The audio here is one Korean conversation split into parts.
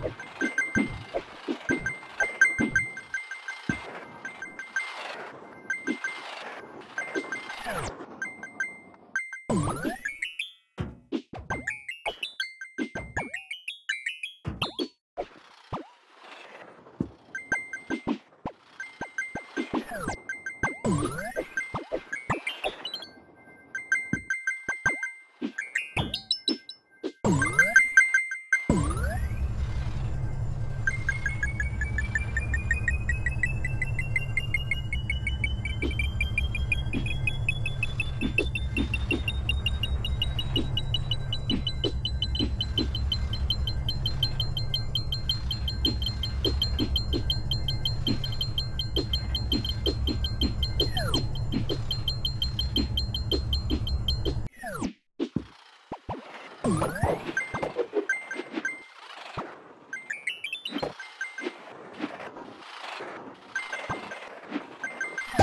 What?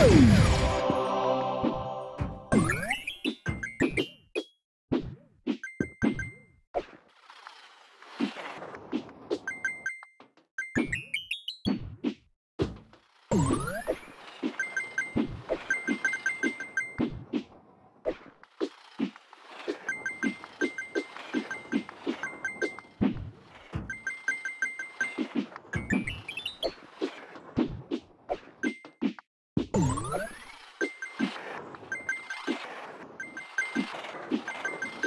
Woo!